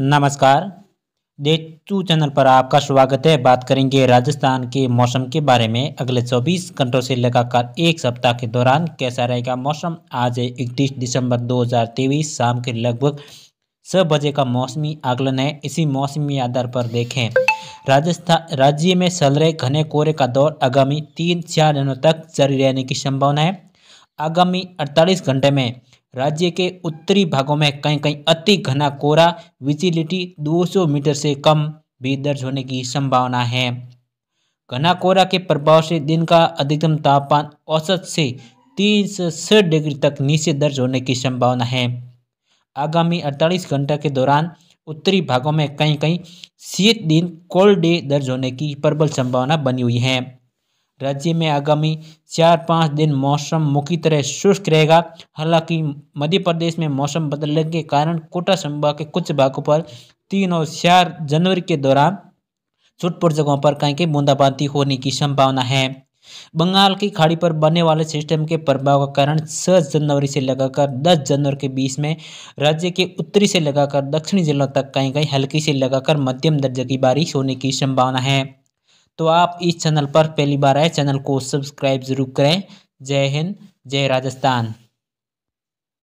नमस्कार। To channel पर आपका स्वागत है। बात करेंगे राजस्थान के मौसम के बारे में। अगले 24 घंटों से लगातार एक सप्ताह के दौरान कैसा रहेगा मौसम? आज है इकतीस दिसंबर 2023 शाम के लगभग छः बजे का मौसमी आकलन है। इसी मौसमी आधार पर देखें। राजस्थान राज्य में चल रहे घने कोहरे का दौर आगामी तीन चार दिनों तक जारी रहने की संभावना है। आगामी अड़तालीस घंटे में राज्य के उत्तरी भागों में कहीं कहीं अति घना कोहरा, विजिलिटी 200 मीटर से कम भी दर्ज होने की संभावना है। घना कोहरा के प्रभाव से दिन का अधिकतम तापमान औसत से तीन से छः डिग्री तक नीचे दर्ज होने की संभावना है। आगामी 48 घंटे के दौरान उत्तरी भागों में कहीं कहीं शीत दिन कोल्ड डे दर्ज होने की प्रबल संभावना बनी हुई है। राज्य में आगामी चार पाँच दिन मौसम मुख्य तरह शुष्क रहेगा। हालाँकि मध्य प्रदेश में मौसम बदलने के कारण कोटा संभाग के कुछ भागों पर तीन और चार जनवरी के दौरान छुटपुट जगहों पर कहीं कहीं बूंदाबांदी होने की संभावना है। बंगाल की खाड़ी पर बनने वाले सिस्टम के प्रभाव का कारण छह जनवरी से लगाकर दस जनवरी के बीच में राज्य के उत्तरी से लगाकर दक्षिणी जिलों तक कहीं कहीं हल्की से लगाकर मध्यम दर्जे की बारिश होने की संभावना है। तो आप इस चैनल पर पहली बार आए, चैनल को सब्सक्राइब ज़रूर करें। जय हिंद, जय राजस्थान।